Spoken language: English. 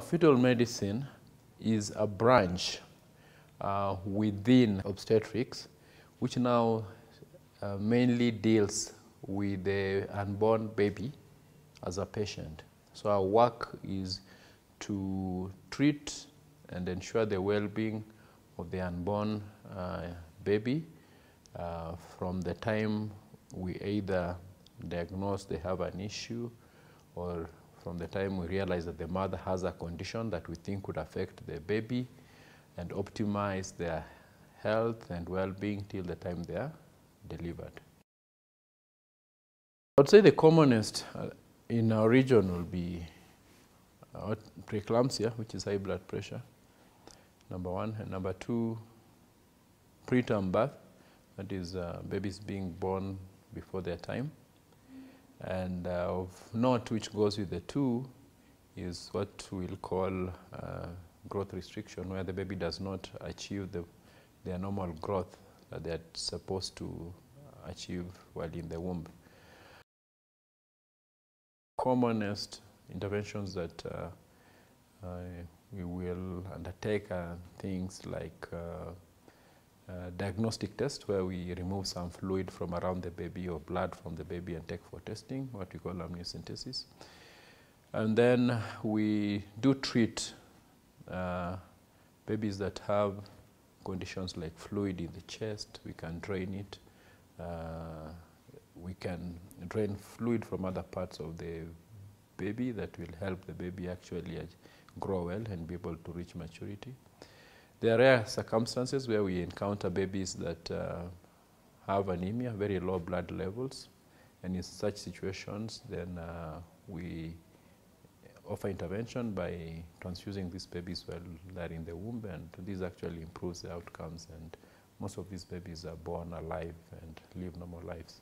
Fetal medicine is a branch uh, within obstetrics which now uh, mainly deals with the unborn baby as a patient. So our work is to treat and ensure the well-being of the unborn uh, baby uh, from the time we either diagnose they have an issue or from the time we realize that the mother has a condition that we think could affect the baby and optimize their health and well-being till the time they are delivered. I would say the commonest uh, in our region will be uh, preeclampsia, which is high blood pressure, number one. And number two, preterm birth, that is uh, babies being born before their time. And uh, of note, which goes with the two, is what we'll call uh, growth restriction, where the baby does not achieve the, their normal growth that they're supposed to achieve while in the womb. Commonest interventions that uh, uh, we will undertake are things like uh, diagnostic test where we remove some fluid from around the baby or blood from the baby and take for testing, what we call amniocentesis. And then we do treat uh, babies that have conditions like fluid in the chest, we can drain it. Uh, we can drain fluid from other parts of the baby that will help the baby actually grow well and be able to reach maturity. There are rare circumstances where we encounter babies that uh, have anemia, very low blood levels, and in such situations, then uh, we offer intervention by transfusing these babies while they're in the womb, and this actually improves the outcomes, and most of these babies are born alive and live normal lives.